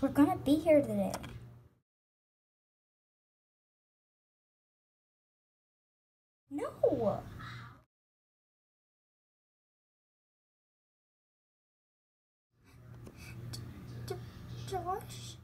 We're gonna be here today. No. Josh?